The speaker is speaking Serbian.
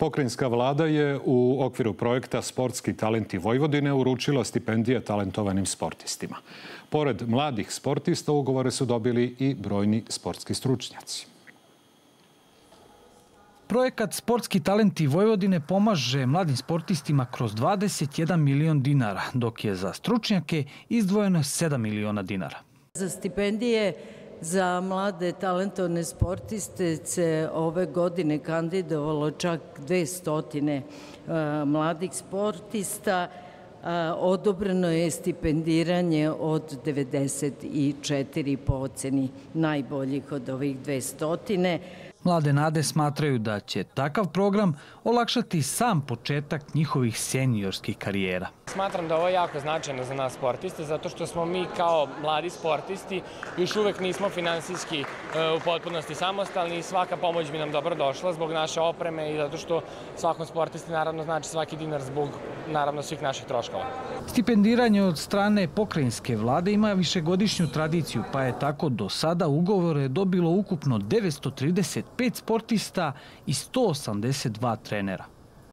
Pokrajinska vlada je u okviru projekta Sportski talenti Vojvodine uručila stipendije talentovanim sportistima. Pored mladih sportista ugovore su dobili i brojni sportski stručnjaci. Projekat Sportski talenti Vojvodine pomaže mladim sportistima kroz 21 milion dinara, dok je za stručnjake izdvojeno 7 miliona dinara. Za stipendije za mlade talentovne sportiste se ove godine kandidovalo čak 200 e, mladih sportista. E, odobreno je stipendiranje od 94 po oceni najboljih od ovih 200. Mlade nade smatraju da će takav program olakšati sam početak njihovih seniorskih karijera. Smatram da ovo je jako značajno za nas sportiste, zato što smo mi kao mladi sportisti još uvek nismo finansijski e, u potpunosti samostalni i svaka pomoć bi nam dobro došla zbog naše opreme i zato što svakom sportisti naravno znači svaki dinar zbog naravno svih naših troškova. Stipendiranje od strane pokrajinske vlade ima višegodišnju tradiciju, pa je tako do sada ugovore dobilo ukupno 935 sportista i 182 trenera.